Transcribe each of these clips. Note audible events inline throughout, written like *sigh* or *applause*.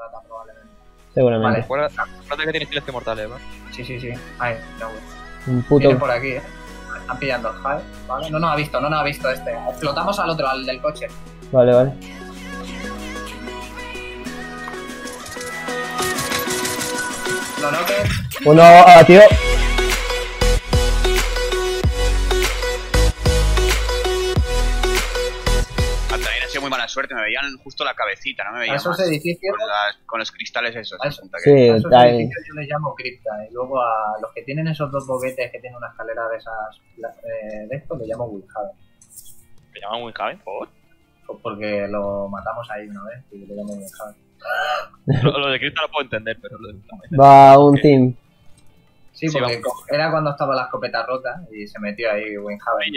rata probablemente. Seguramente. Vale. Acuérdate que tienes silencio mortales, ¿vale? Sí, sí, sí. Ahí, ya voy. Un puto. Viene por aquí, eh. Están pillando el high, ¿vale? No nos ha visto, no nos ha visto este. Explotamos al otro, al del coche. Vale, vale. Lo noque. Uno abatido. Ah, suerte, me veían justo la cabecita, no me A veían esos más. edificios, Con, las- con los cristales esos. A eso. resulta que- Sí, a esos ahí. edificios yo les llamo cripta. Y luego a los que tienen esos dos boquetes que tienen una escalera de esas eh, de estos, le llamo Wilhaven. Me llaman Javen, por Porque lo matamos ahí una vez y le llamo Wilhaven. *laughs* lo, lo de Cristo lo puedo entender, pero lo de Va un team. Sí, Sí, porque era cuando estaba la escopeta rota y se metió ahí Winhaven.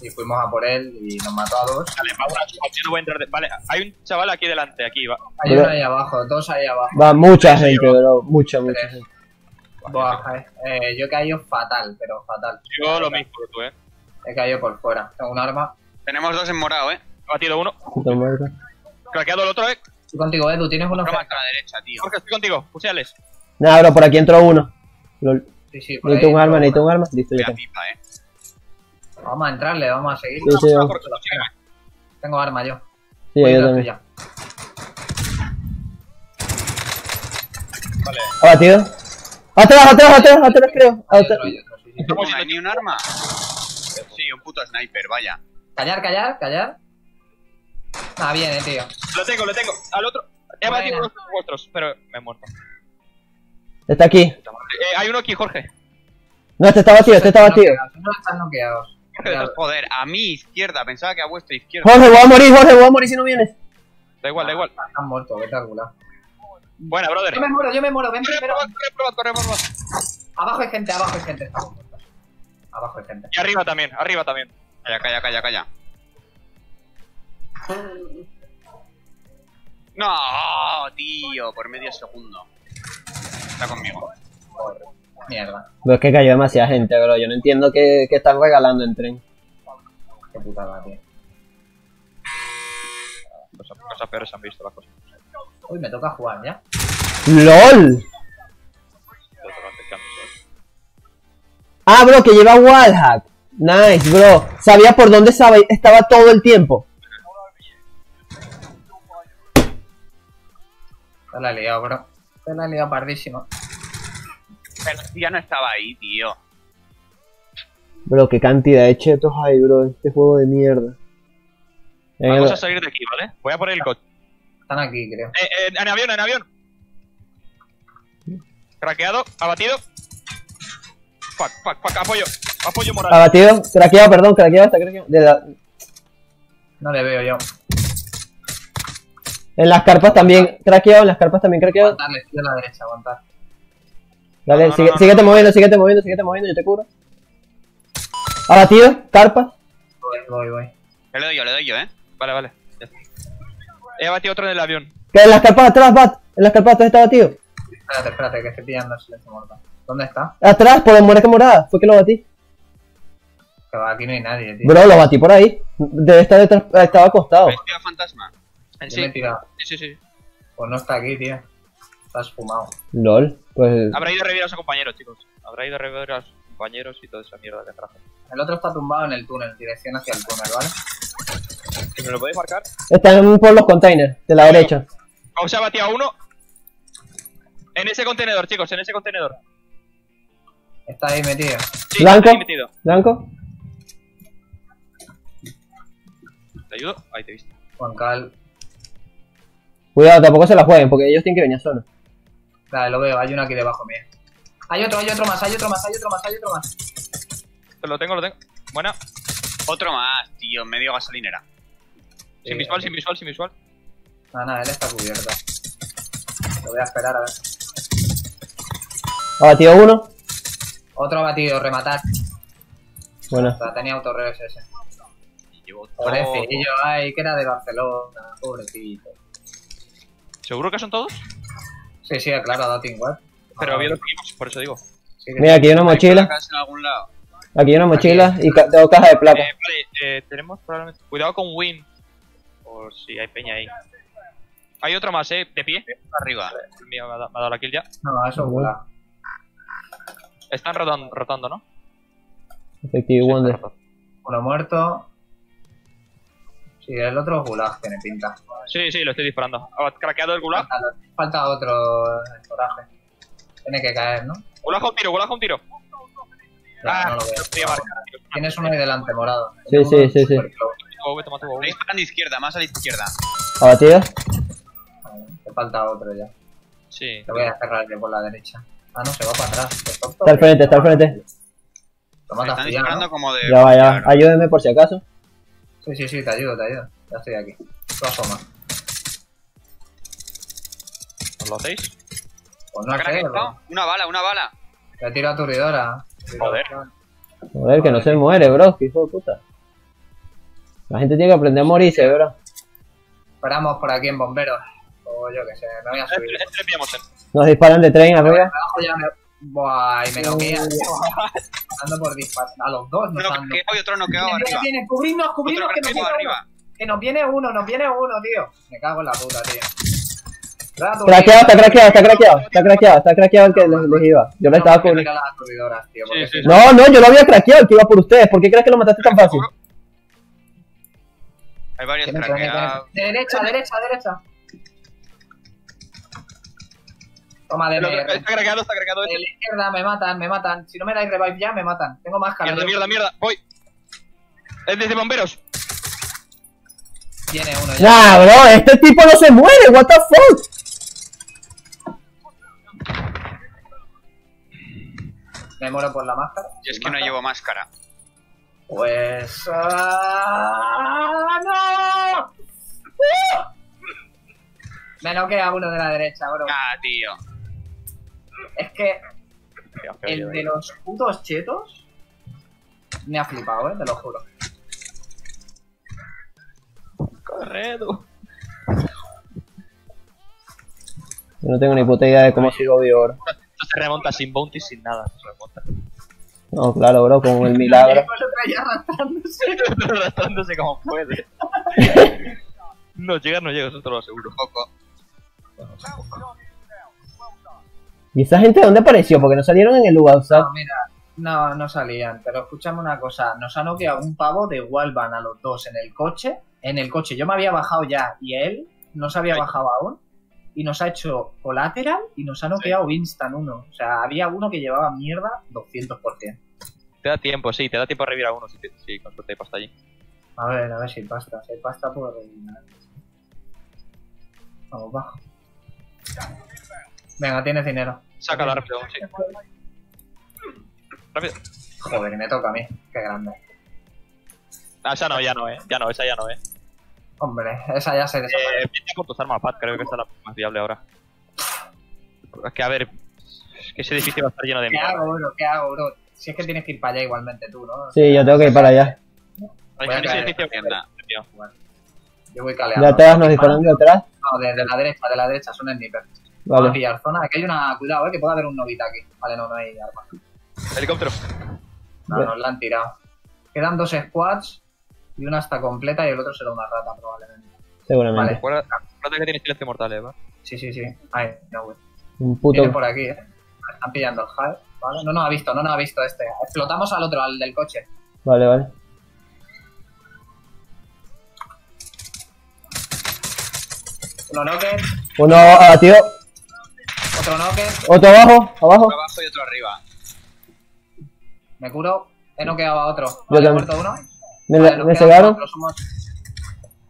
Y fuimos a por él y nos mató a dos. Vale, vamos a yo no voy a entrar de... Vale, hay un chaval aquí delante, aquí, va. Hay Pero- uno ahí abajo, dos ahí abajo. Va mucha gente, bro. Mucha, mucha Tres. gente. Buah, eh, eh, yo he caído fatal, pero fatal. Yo lo mismo que tú, eh. He caído por fuera. Tengo un arma. Tenemos dos en morado, eh. He batido uno, Puta muerta. craqueado el otro, eh. Estoy contigo, Edu. Tienes uno cerca. a la derecha, tío. Jorge, estoy contigo, puseales. Nada, bro, por aquí entró uno. Lol. Sí, sí, por Necesito ahí, un arma, necesito un arma. Listo, ya pipa, eh. Vamos a entrarle, vamos a seguir. Sí, sí, Jorge, lo sigue, eh. Tengo arma yo. Sí, Voy yo también. tuya. Vale. Abatido. Atrás, atrás, atrás, atrás, creo. Hay Atrás. otro, hay otro, sí, sí. ¿Cómo no hay ni un arma? Sí, un puto sniper, vaya. Callar, callar, callar. Ah, viene, tío. Lo tengo, lo tengo. Al otro. He Buena. batido unos vuestros, pero me he muerto. Está aquí. Eh, hay uno aquí, Jorge. No, este está batido, este está batido. No están noqueados. Joder, a mi izquierda, pensaba que a vuestra izquierda. Jorge, voy a morir, Jorge, voy a morir si no vienes. Da igual, da igual. Están muertos, vete al gulag. Buena, brother. Yo me muero, yo me muero. Ven Corre, primero. corre, probad, corre, probad. Abajo hay gente, abajo hay gente. Estamos muertos. Abajo hay gente. Y arriba también, arriba también. Calla, calla, calla, calla. No, tío, por medio segundo. Está conmigo. Mierda. Pero es que cayó demasiada gente, bro. Yo no entiendo qué, qué están regalando en tren. Qué putada, tío. Cosas, cosas peores se han visto las cosas. Uy, me toca jugar ya. ¡LOL! Te. Ah, bro, que lleva wallhack. Nice, bro. Sabía por dónde estaba, estaba todo el tiempo. Se la he liado, bro. Se la he liado pardísimo. Pero ya no estaba ahí, tío. Bro, qué cantidad de chetos hay, bro, este juego de mierda. Vamos el- a salir de aquí, ¿vale? Voy a poner el coche. Están aquí, creo. Eh, eh, en avión, en avión. Craqueado, abatido. Fuck, fuck, fuck, apoyo. Apoyo moral. Abatido, craqueado, perdón, craqueado, está craqueado. De la- No le veo yo. En las carpas también craqueado, en las carpas también craqueado. Aguantarle, estoy a la derecha, aguantar. Dale, No, no, sigue- no, no, síguete no. moviendo, síguete moviendo, síguete moviendo, yo te curo. Abatido, carpas. Voy, voy, voy. Le doy yo, le doy yo, eh. Vale, vale. Ya. He abatido otro en el avión. Que en las carpas atrás, Bat. En las carpas atrás está batido. Espérate, espérate, que estoy pillando el silencio mortal. ¿Dónde está? Atrás, por el muerte morada. Fue que lo batí. Que va, aquí no hay nadie, tío. Bro, lo batí por ahí. Debe estar detrás, estaba acostado. Fantasma. Me he Sí, tirado. sí, sí, sí. Pues no está aquí, tío. Estás fumado. LOL. Pues Habrá ido a revivir a sus compañeros, chicos. Habrá ido a revivir a sus compañeros y toda esa mierda que traje. El otro está tumbado en el túnel, dirección hacia el túnel, ¿vale? Si me lo podéis marcar. están por los containers, de la derecha. Vamos a batir a uno. En ese contenedor, chicos, en ese contenedor. Está ahí metido. Sí, Blanco. ahí metido. ¿Blanco? ¿Te ayudo? Ahí te he visto. Juan Cal. Cuidado, tampoco se la jueguen, porque ellos tienen que venir solos. Dale, lo veo, hay uno aquí debajo mío. Hay otro, hay otro más, hay otro más, hay otro más, hay otro más. Lo tengo, lo tengo. Buena. Otro más, tío, medio gasolinera. Sin visual, aquí. sin visual, sin visual. Nada, nada, él está cubierto. Lo voy a esperar a ver. Abatido uno. Otro abatido, rematar. Bueno, O sea, tenía autorreves ese. Y llevo. Pobrecillo, ay, que era de Barcelona. Pobrecito. ¿Seguro que son todos? Sí, sí, claro, ha dado Team Web. Pero Ah, había dos equipos, por eso digo. sí mira, aquí hay una ¿Hay mochila. placas en algún lado? Aquí hay una mochila y ca- tengo caja de plata. Eh, vale, eh, tenemos probablemente. Cuidado con Win. Por si hay peña ahí. Hay otro más, eh, de pie. Arriba. El mío me ha, dado- me ha dado la kill ya. No, eso es gulag. Están rotando, rotando ¿no? Effective Sí, Wonder. Uno muerto. Sí, el otro es gulag, tiene pinta. Sí, sí, lo estoy disparando. ¿Ha craqueado el gulag? Falta, falta otro coraje. Tiene que caer, ¿no? Gulag un tiro, gulag un tiro. Ya, Ah, no lo veo. Tienes uno ahí delante, morado. Sí, sí, sí, sí. Me disparan de izquierda, más a la izquierda. Abatido. Te falta otro ya. Sí. Te voy a cerrar yo por la derecha. Ah, no, se va para atrás. Está al frente, está al frente. Lo matas están disparando ¿no? como de. Ya va, ya va. Ayúdeme por si acaso. Sí, sí, sí, te ayudo, te ayudo. Ya estoy aquí. Tú asoma. ¿Os lo hacéis? Pues no ¿Ha sé, Una bala, una bala. le tiro aturdidora. Joder. Joder, que no se muere, bro. Que hijo de puta. La gente tiene que aprender a morirse, bro. Esperamos por aquí en bomberos. O yo que sé, me voy a subir. Este. Nos disparan de tren arriba. Buah, y me noquea. *laughs* Ando por disparar. A los dos nos Uno noqueado y otro noqueado arriba. viene, cubrirnos, cubrirnos, que nos viene arriba. uno. Que nos viene uno, nos viene uno, tío. Me cago en la puta, tío. Craqueado, está craqueado, está craqueado, está craqueado, está craqueado el que les, les iba. Yo le No, estaba cubriendo. Sí, sí. No, no, yo lo había craqueado, el que iba por ustedes. ¿Por qué crees que lo mataste tan fácil? Hay varios craqueados. De derecha, derecha, derecha. Toma de Lo- mierda. Está craqueado, está craqueado De la izquierda me matan, me matan. Si no me dais revive ya, me matan. Tengo máscara. Mierda, yo. mierda, mierda. Voy. Es desde bomberos. Tiene uno ya. Nah, bro, este tipo no se muere, what the fuck. Me muero por la máscara. Yo es que no llevo máscara. Pues. ¡ah, ¡No! ¡Uh! Me noquea uno de la derecha, bro. Ah, tío. Es que el de los putos chetos me ha flipado, eh, te lo juro. Corredo. Yo no tengo ni puta idea de cómo sigo vivo ahora. Esto se remonta sin bounty, sin nada. Se remonta. No, claro, bro, como el *laughs* milagro. Arrastrándose. Arrastrándose *laughs* como puede. *laughs* No, llegar no llega, eso te lo aseguro. Un poco. ¿Y esa gente dónde apareció? Porque no salieron en el WhatsApp. No, mira, no, no salían. Pero escúchame una cosa. Nos ha noqueado un pavo de Walvan a los dos en el coche. En el coche. Yo me había bajado ya y él no se había bajado aún. Y nos ha hecho collateral y nos ha noqueado instant uno. O sea, había uno que llevaba mierda 200%. Te da tiempo, sí, te da tiempo a revivir a uno si, te- si con suerte hay pasta allí. A ver, a ver si hay pasta. Si hay pasta, puedo rellenar. Vamos, bajo. Venga, tienes dinero. Sácala rápido, sí. Rápido. Joder, me toca a mí. Qué grande. Ah, esa no, ya no, eh. Ya no, esa ya no, eh. Hombre, esa ya se desaparece. Eh, por tus armas, Pat, creo que esa es la más viable ahora. Es que, a ver, es que ese edificio va a estar lleno de ¿Qué hago, bro? ¿Qué hago, bro? Si es que tienes que ir para allá igualmente tú, ¿no? Sí, yo tengo que ir para allá. Voy a caer. edificio Mierda. tío. Yo voy caleando. De atrás, nos disparan de atrás. No, de, de la derecha, de la derecha, son Vamos a Vale. pillar zona. Aquí hay una. Cuidado, eh, que puede haber un novita aquí. Vale, no, no hay arma. Helicóptero. No, nos la han tirado. Quedan dos squads y una está completa y el otro será una rata, probablemente. Seguramente. Vale. Recuerda recuerda que tiene silencio mortal, eh, ¿va? Sí, sí, sí. Ay, no, güey. Un puto. Viene por aquí, eh. Están pillando el high. Vale, no nos ha visto, no nos ha visto este. Explotamos al otro, al del coche. Vale, vale. Uno knocker, Uno abatido. Otro knocker. Otro abajo, abajo. Uno abajo y otro arriba. Me curo. He noqueado a otro. Yo también. muerto uno. Me, Vale, me cegaron. somos-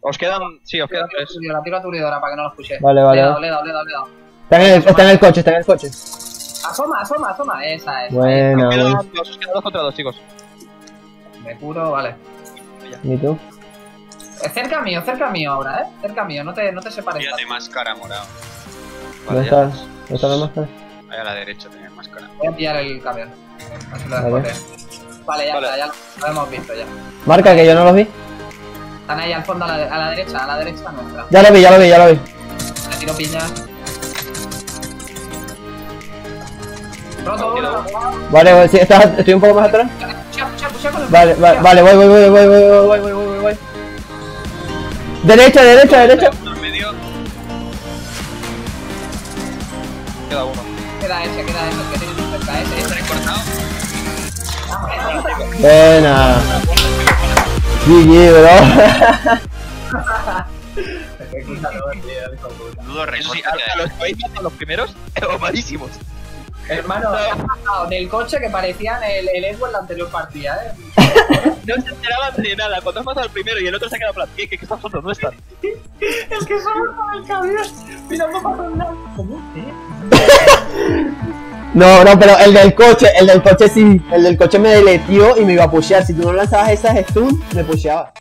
Os quedan. Sí, os quedan tres. la tiro a turidora para que no los pushe. Vale, vale, Le he dado, le he dado, le he dado, le he dado. Está en, el, está en el coche, está en el coche. Asoma, asoma, asoma. Esa es. Buena. quedan dos, os quedan dos contra dos, chicos. Me curo, vale. ¿Y tú? Eh, Cerca mío, cerca mío ahora, eh. Cerca mío, no te, no te separes. Tírate tanto. máscara morado. ¿Dónde ya. estás? ¿Dónde está la máscara? Ahí a la derecha tenés máscara. Voy a pillar el camión. Vale. ya Vale. está, ya lo, lo hemos visto ya. Marca que yo no los vi. Están ahí al fondo a la, a la derecha, a la derecha nuestra. Ya lo vi, ya lo vi, ya lo vi. Le tiro piñas. Roto uno. Vale, sí, estás- estoy un poco más atrás. Pucha, pucha, pucha con el- Vale, vale, vale, voy, voy, voy, voy, voy, voy, voy, voy, voy, voy. Derecha, derecha, derecha. Queda uno. Queda ese, queda ese, que tenéis cerca, ese, ese. Recortado. Buena. GG, bro. Dudo recorte. a, a los que habéis matado los primeros, *laughs* malísimos. Hermano, del coche que parecían el, el Edward la anterior partida, eh. No se enteraban de nada. Cuando has matado al primero y el otro se ha quedado plan, ¿qué, qué, qué está pasando? ¿Dónde están? Es que solo con el cabrón mirando para todos lados. ¿Cómo? ¿Eh? No, no, pero el del coche, el del coche sí. El del coche me deletió y me iba a pushear. Si tú no lanzabas esas stun, me pusheaba.